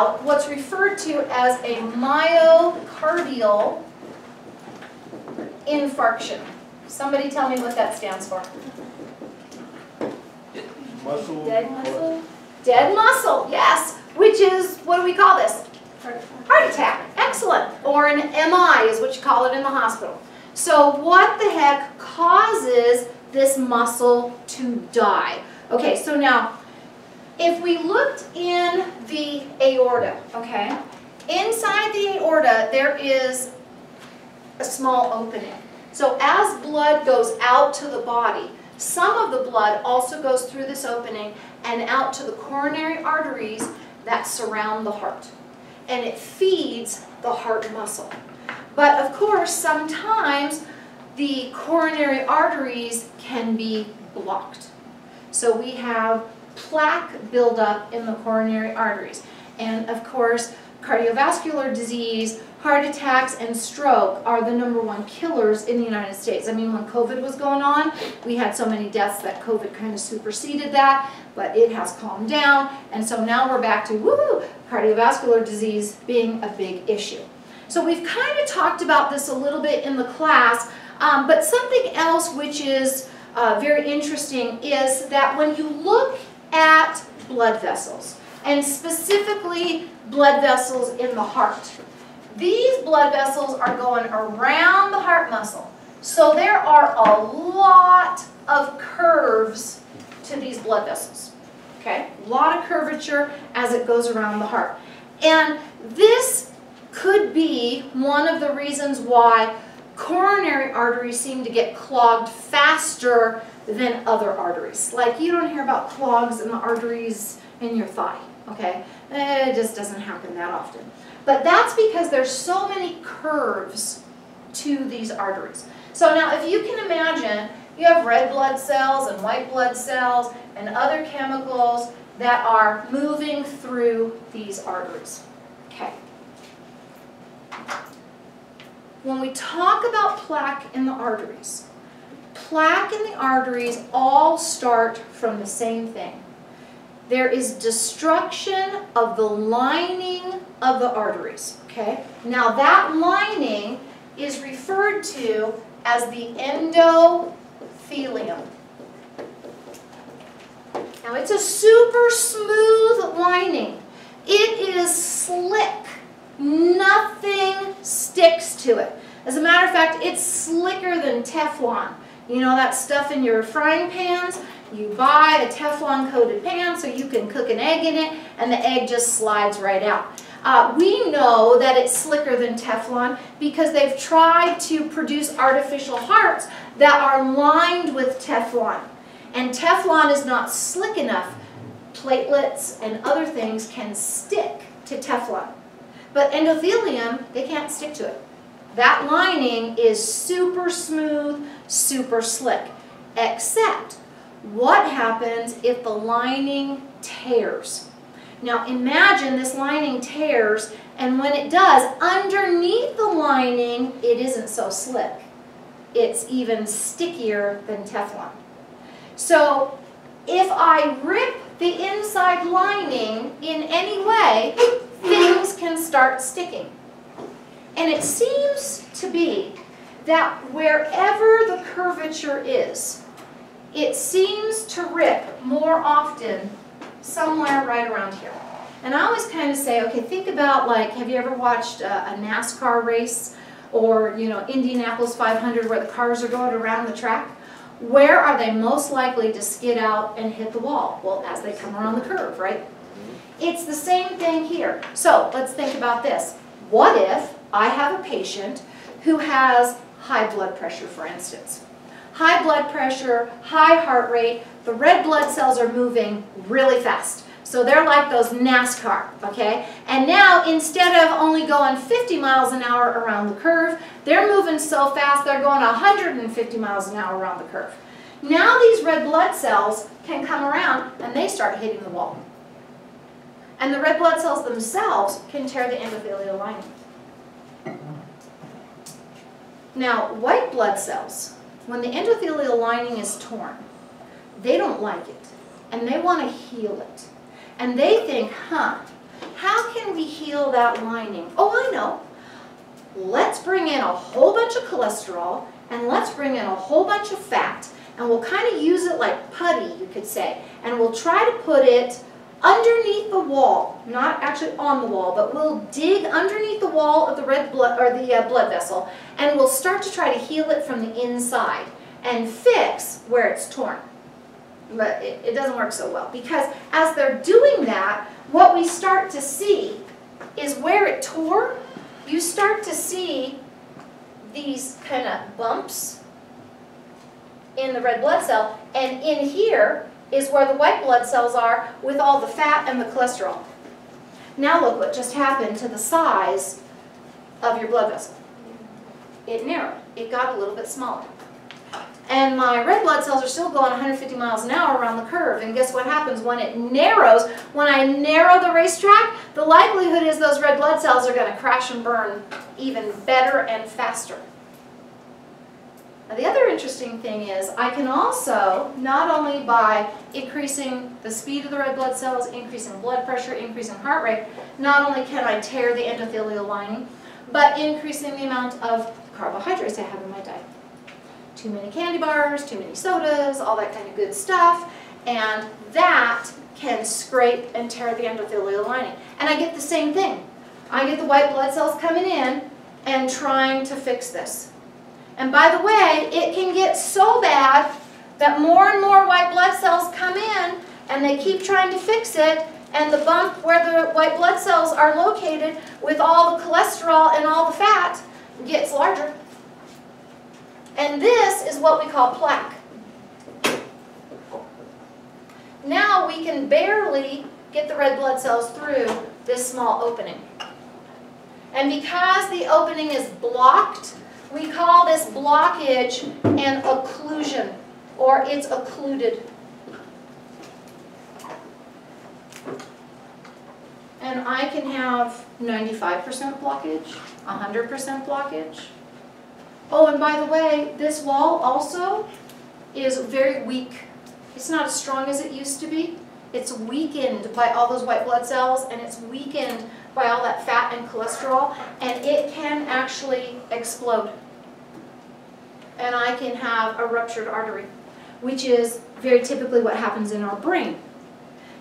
about what's referred to as a myocardial infarction. Somebody tell me what that stands for. Muscle. Dead muscle? Dead muscle, yes. Which is, what do we call this? Heart attack. Excellent. Or an MI is what you call it in the hospital. So what the heck causes this muscle to die? Okay, so now, if we looked in the aorta, okay, inside the aorta there is a small opening. So as blood goes out to the body, some of the blood also goes through this opening and out to the coronary arteries that surround the heart. And it feeds the heart muscle. But of course, sometimes the coronary arteries can be blocked. So we have plaque buildup in the coronary arteries. And of course, cardiovascular disease, heart attacks, and stroke are the number one killers in the United States. I mean, when COVID was going on, we had so many deaths that COVID kind of superseded that, but it has calmed down. And so now we're back to, woo, cardiovascular disease being a big issue. So we've kind of talked about this a little bit in the class, um, but something else which is uh, very interesting is that when you look at blood vessels, and specifically blood vessels in the heart. These blood vessels are going around the heart muscle. So there are a lot of curves to these blood vessels. Okay, a lot of curvature as it goes around the heart. And this could be one of the reasons why coronary arteries seem to get clogged faster than other arteries. Like you don't hear about clogs in the arteries in your thigh, okay? Eh, it just doesn't happen that often. But that's because there's so many curves to these arteries. So now if you can imagine, you have red blood cells and white blood cells and other chemicals that are moving through these arteries. Okay. When we talk about plaque in the arteries, plaque in the arteries all start from the same thing. There is destruction of the lining of the arteries, okay? Now that lining is referred to as the endothelium. Now it's a super smooth lining. It is slick. Nothing sticks to it. As a matter of fact, it's slicker than Teflon. You know that stuff in your frying pans? You buy a Teflon coated pan so you can cook an egg in it and the egg just slides right out. Uh, we know that it's slicker than Teflon because they've tried to produce artificial hearts that are lined with Teflon. And Teflon is not slick enough. Platelets and other things can stick to Teflon. But endothelium, they can't stick to it. That lining is super smooth, super slick, except what happens if the lining tears? Now imagine this lining tears and when it does, underneath the lining, it isn't so slick. It's even stickier than Teflon. So if I rip the inside lining in any way, things can start sticking. And it seems to be that wherever the curvature is, it seems to rip more often somewhere right around here. And I always kind of say, okay, think about like, have you ever watched a, a NASCAR race or, you know, Indianapolis 500 where the cars are going around the track? Where are they most likely to skid out and hit the wall? Well, as they come around the curve, right? Mm-hmm. It's the same thing here. So let's think about this. What if I have a patient who has high blood pressure, for instance? high blood pressure, high heart rate, the red blood cells are moving really fast. So they're like those NASCAR, okay? And now, instead of only going 50 miles an hour around the curve, they're moving so fast they're going 150 miles an hour around the curve. Now these red blood cells can come around and they start hitting the wall. And the red blood cells themselves can tear the endothelial lining. Now, white blood cells, when the endothelial lining is torn, they don't like it, and they want to heal it. And they think, huh, how can we heal that lining? Oh, I know. Let's bring in a whole bunch of cholesterol and let's bring in a whole bunch of fat and we'll kind of use it like putty, you could say. And we'll try to put it underneath the wall, not actually on the wall, but we'll dig underneath the wall of the red blood or the uh, blood vessel and we'll start to try to heal it from the inside and fix where it's torn. But it, it doesn't work so well because as they're doing that, what we start to see is where it tore, you start to see these kind of bumps in the red blood cell, and in here is where the white blood cells are with all the fat and the cholesterol. Now look what just happened to the size of your blood vessel. It narrowed. It got a little bit smaller. And my red blood cells are still going 150 miles an hour around the curve. And guess what happens when it narrows? When I narrow the racetrack, the likelihood is those red blood cells are going to crash and burn even better and faster. Now the other interesting thing is I can also, not only by increasing the speed of the red blood cells, increasing blood pressure, increasing heart rate, not only can I tear the endothelial lining, but increasing the amount of carbohydrates I have in my diet too many candy bars, too many sodas, all that kind of good stuff, and that can scrape and tear the endothelial lining. And I get the same thing. I get the white blood cells coming in and trying to fix this. And by the way, it can get so bad that more and more white blood cells come in and they keep trying to fix it and the bump where the white blood cells are located with all the cholesterol and all the fat gets larger. And this is what we call plaque. Now we can barely get the red blood cells through this small opening. And because the opening is blocked, we call this blockage an occlusion, or it's occluded. And I can have 95% blockage, 100% blockage, Oh, and by the way, this wall also is very weak. It's not as strong as it used to be. It's weakened by all those white blood cells and it's weakened by all that fat and cholesterol and it can actually explode. And I can have a ruptured artery, which is very typically what happens in our brain.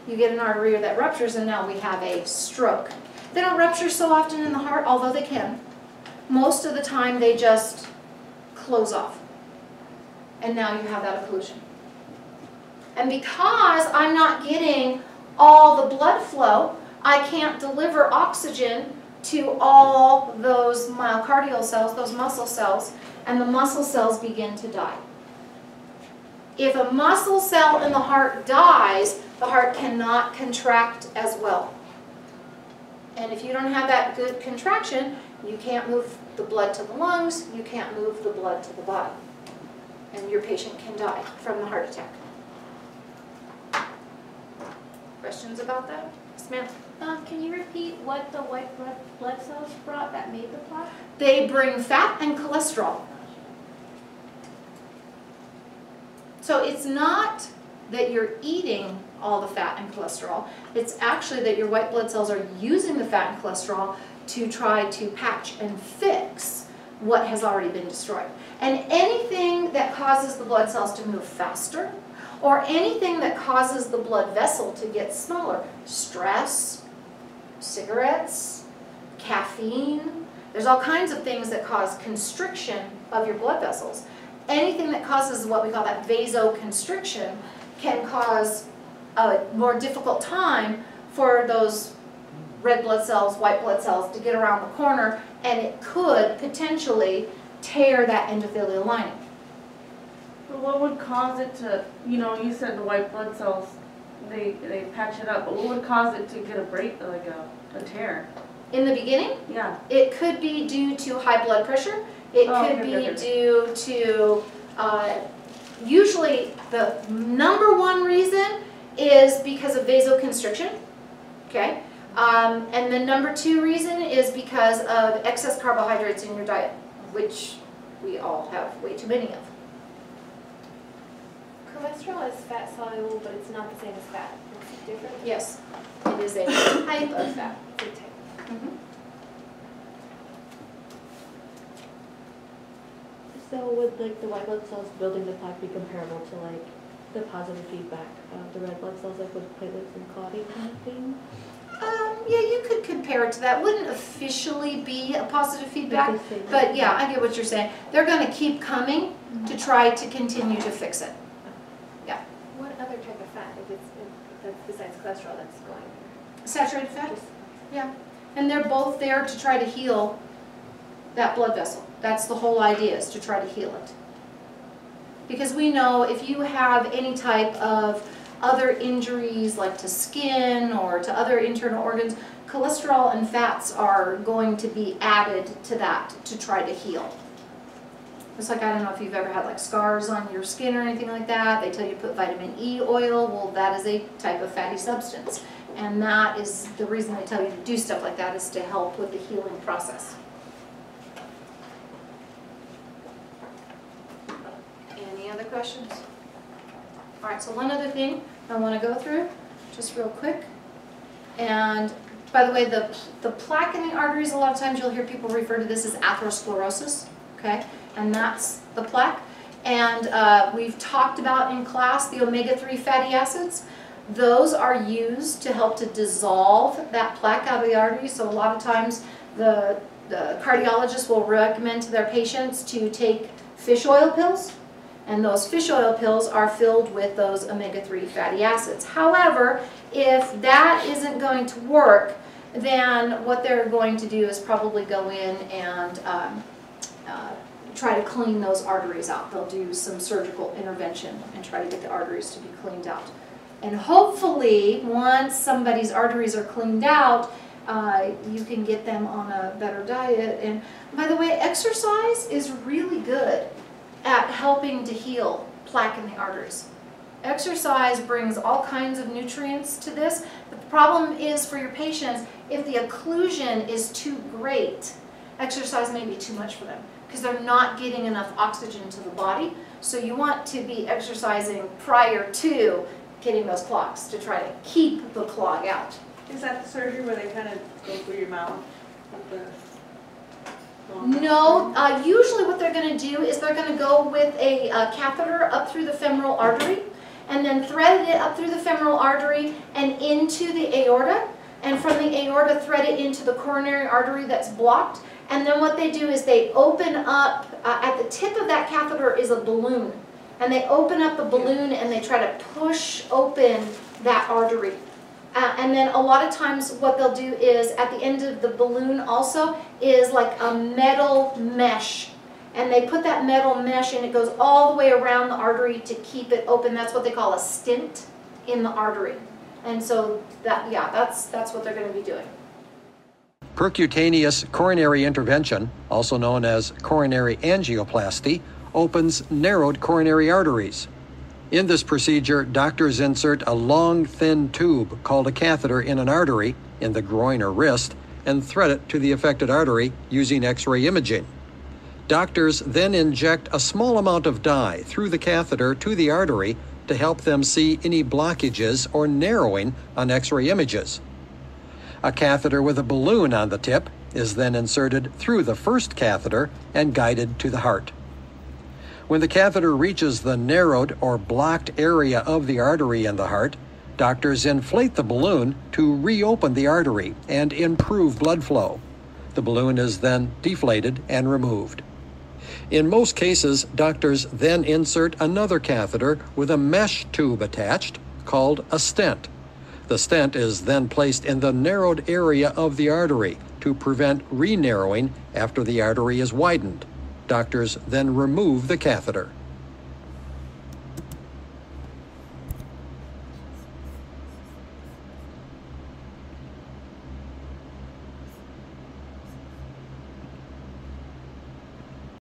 You get an artery that ruptures and now we have a stroke. They don't rupture so often in the heart, although they can. Most of the time they just close off. And now you have that occlusion. And because I'm not getting all the blood flow, I can't deliver oxygen to all those myocardial cells, those muscle cells, and the muscle cells begin to die. If a muscle cell in the heart dies, the heart cannot contract as well. And if you don't have that good contraction, you can't move the blood to the lungs, you can't move the blood to the body. And your patient can die from the heart attack. Questions about that? Yes, ma'am. Um, can you repeat what the white blood, blood cells brought that made the plaque? They bring fat and cholesterol. So it's not that you're eating all the fat and cholesterol. It's actually that your white blood cells are using the fat and cholesterol to try to patch and fix what has already been destroyed. And anything that causes the blood cells to move faster, or anything that causes the blood vessel to get smaller, stress, cigarettes, caffeine, there's all kinds of things that cause constriction of your blood vessels. Anything that causes what we call that vasoconstriction can cause a more difficult time for those red blood cells, white blood cells to get around the corner and it could potentially tear that endothelial lining. But what would cause it to, you know, you said the white blood cells, they, they patch it up, but what would cause it to get a break, like a, a tear? In the beginning, Yeah, it could be due to high blood pressure. It Oh, could okay, be okay, due to, uh, usually the number one reason is because of vasoconstriction, okay? Um, and the number two reason is because of excess carbohydrates in your diet, which we all have way too many of. Cholesterol is fat soluble, but it's not the same as fat. It's different. Yes. It is a type of fat. Mhm. So would like the white blood cells building the plaque be comparable to like the positive feedback of the red blood cells, like with platelets and clotting kind of thing? Um, yeah, you could compare it to that. Wouldn't officially be a positive feedback, but yeah, I get what you're saying. They're gonna keep coming to try to continue to fix it. What other type of fat, if it's, if that's besides cholesterol that's going? Saturated fat? Yeah. And they're both there to try to heal that blood vessel. That's the whole idea, is to try to heal it. Because we know if you have any type of other injuries, like to skin or to other internal organs, cholesterol and fats are going to be added to that to try to heal. It's like, I don't know if you've ever had like scars on your skin or anything like that. They tell you to put vitamin E oil. Well, that is a type of fatty substance. And that is the reason they tell you to do stuff like that is to help with the healing process. Any other questions? All right, so one other thing I want to go through, just real quick. And by the way, the, the plaque in the arteries, a lot of times you'll hear people refer to this as atherosclerosis, okay? And that's the plaque. And uh, we've talked about in class the omega-3 fatty acids. Those are used to help to dissolve that plaque out of the artery. So a lot of times the, the cardiologist will recommend to their patients to take fish oil pills. And those fish oil pills are filled with those omega-3 fatty acids. However, if that isn't going to work, then what they're going to do is probably go in and um, uh, try to clean those arteries out. They'll do some surgical intervention and try to get the arteries to be cleaned out. And hopefully, once somebody's arteries are cleaned out, uh, you can get them on a better diet. And by the way, exercise is really good at helping to heal plaque in the arteries. Exercise brings all kinds of nutrients to this. The problem is for your patients, if the occlusion is too great, exercise may be too much for them because they're not getting enough oxygen to the body. So you want to be exercising prior to getting those clogs to try to keep the clog out. Is that the surgery where they kind of go through your mouth? No, uh, usually what they're going to do is they're going to go with a uh, catheter up through the femoral artery and then thread it up through the femoral artery and into the aorta and from the aorta thread it into the coronary artery that's blocked and then what they do is they open up, uh, at the tip of that catheter is a balloon and they open up the balloon and they try to push open that artery. Uh, and then a lot of times what they'll do is at the end of the balloon also is like a metal mesh. And they put that metal mesh and it goes all the way around the artery to keep it open. That's what they call a stent in the artery. And so that, yeah, that's, that's what they're going to be doing. Percutaneous coronary intervention, also known as coronary angioplasty, opens narrowed coronary arteries. In this procedure, doctors insert a long, thin tube called a catheter in an artery in the groin or wrist and thread it to the affected artery using X ray imaging. Doctors then inject a small amount of dye through the catheter to the artery to help them see any blockages or narrowing on X ray images. A catheter with a balloon on the tip is then inserted through the first catheter and guided to the heart. When the catheter reaches the narrowed or blocked area of the artery in the heart, doctors inflate the balloon to reopen the artery and improve blood flow. The balloon is then deflated and removed. In most cases, doctors then insert another catheter with a mesh tube attached called a stent. The stent is then placed in the narrowed area of the artery to prevent re narrowing after the artery is widened. Doctors then remove the catheter.